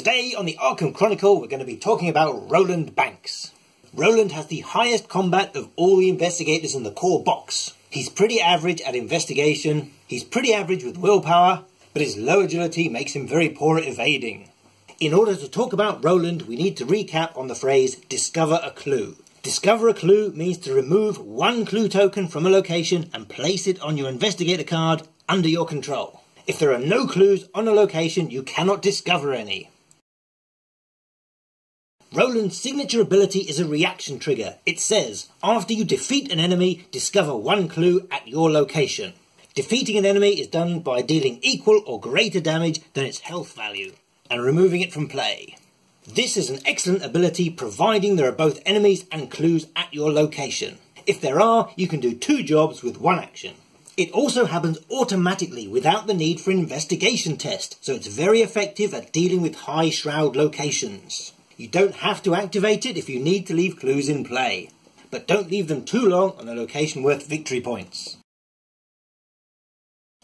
Today on the Arkham Chronicle, we're going to be talking about Roland Banks. Roland has the highest combat of all the investigators in the core box. He's pretty average at investigation, he's pretty average with willpower, but his low agility makes him very poor at evading. In order to talk about Roland, we need to recap on the phrase discover a clue. Discover a clue means to remove one clue token from a location and place it on your investigator card under your control. If there are no clues on a location, you cannot discover any. Roland's signature ability is a reaction trigger. It says, after you defeat an enemy, discover one clue at your location. Defeating an enemy is done by dealing equal or greater damage than its health value, and removing it from play. This is an excellent ability providing there are both enemies and clues at your location. If there are, you can do two jobs with one action. It also happens automatically without the need for an investigation test, so it's very effective at dealing with high shroud locations. You don't have to activate it if you need to leave clues in play, but don't leave them too long on a location worth victory points.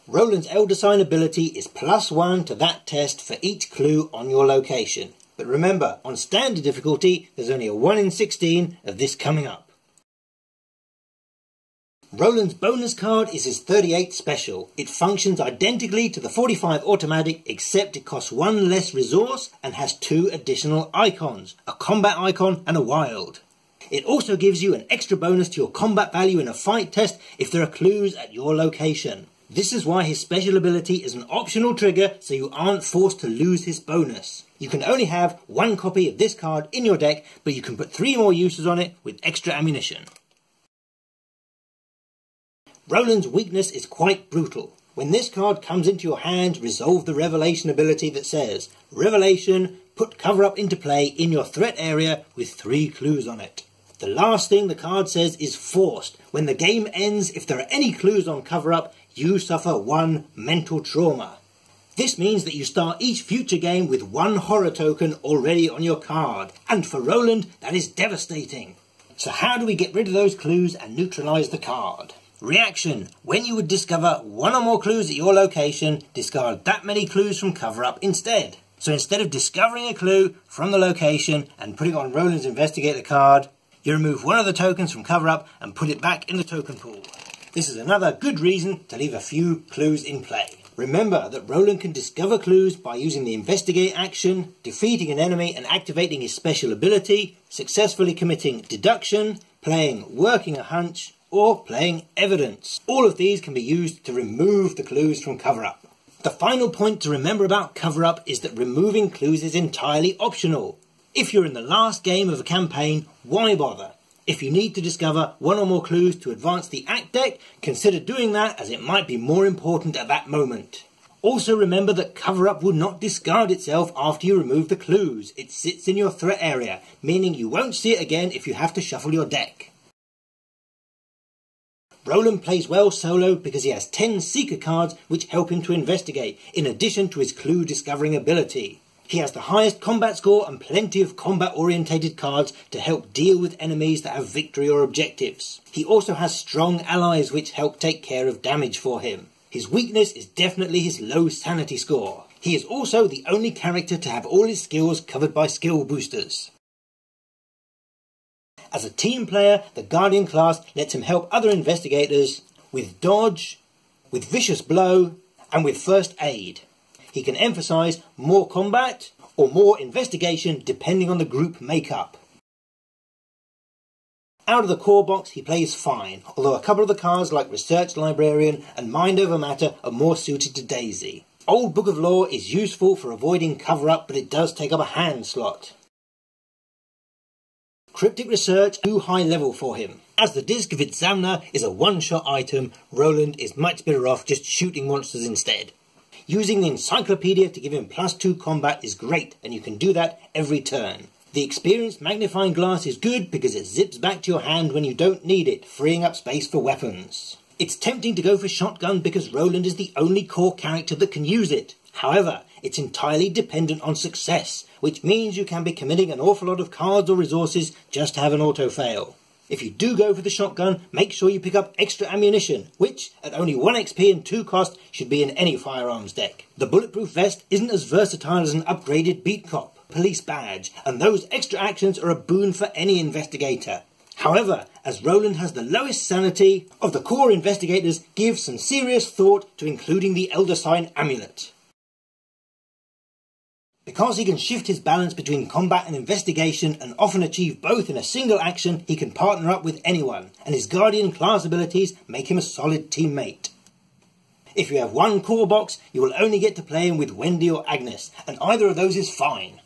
Roland's Elder Sign ability is plus one to that test for each clue on your location. But remember, on standard difficulty, there's only a 1 in 16 of this coming up. Roland's bonus card is his 38 special. It functions identically to the 45 automatic except it costs one less resource and has two additional icons, a combat icon and a wild. It also gives you an extra bonus to your combat value in a fight test if there are clues at your location. This is why his special ability is an optional trigger so you aren't forced to lose his bonus. You can only have one copy of this card in your deck, but you can put three more uses on it with extra ammunition. Roland's weakness is quite brutal. When this card comes into your hand, resolve the Revelation ability that says, Revelation, put cover up into play in your threat area with three clues on it. The last thing the card says is forced. When the game ends, if there are any clues on cover up, you suffer one mental trauma. This means that you start each future game with one horror token already on your card. And for Roland, that is devastating. So how do we get rid of those clues and neutralize the card? Reaction. When you would discover one or more clues at your location, discard that many clues from cover up instead. So instead of discovering a clue from the location and putting on Roland's investigator card, you remove one of the tokens from cover up and put it back in the token pool. This is another good reason to leave a few clues in play. Remember that Roland can discover clues by using the investigate action, defeating an enemy and activating his special ability, successfully committing deduction, playing working a hunch, or playing evidence. All of these can be used to remove the clues from cover up. The final point to remember about cover up is that removing clues is entirely optional. If you're in the last game of a campaign, why bother? If you need to discover one or more clues to advance the act deck, consider doing that as it might be more important at that moment. Also remember that cover up will not discard itself after you remove the clues. It sits in your threat area, meaning you won't see it again if you have to shuffle your deck. Roland plays well solo because he has 10 Seeker cards which help him to investigate, in addition to his clue discovering ability. He has the highest combat score and plenty of combat orientated cards to help deal with enemies that have victory or objectives. He also has strong allies which help take care of damage for him. His weakness is definitely his low sanity score. He is also the only character to have all his skills covered by skill boosters. As a team player, the Guardian class lets him help other investigators with dodge, with vicious blow, and with first aid. He can emphasize more combat or more investigation depending on the group makeup. Out of the core box, he plays fine, although a couple of the cards like Research Librarian and Mind Over Matter are more suited to Daisy. Old Book of Lore is useful for avoiding cover up, but it does take up a hand slot. Cryptic Research too high level for him. As the Disc of Itzamna is a one-shot item, Roland is much better off just shooting monsters instead. Using the Encyclopedia to give him plus 2 combat is great, and you can do that every turn. The Experienced Magnifying Glass is good because it zips back to your hand when you don't need it, freeing up space for weapons. It's tempting to go for Shotgun because Roland is the only core character that can use it. However, it's entirely dependent on success, which means you can be committing an awful lot of cards or resources just to have an auto fail. If you do go for the shotgun, make sure you pick up extra ammunition, which, at only 1 XP and 2 cost, should be in any firearms deck. The bulletproof vest isn't as versatile as an upgraded beat cop police badge, and those extra actions are a boon for any investigator. However, as Roland has the lowest sanity, of the core investigators give some serious thought to including the Elder Sign amulet. Because he can shift his balance between combat and investigation and often achieve both in a single action, he can partner up with anyone, and his Guardian class abilities make him a solid teammate. If you have one core box, you will only get to play him with Wendy or Agnes, and either of those is fine.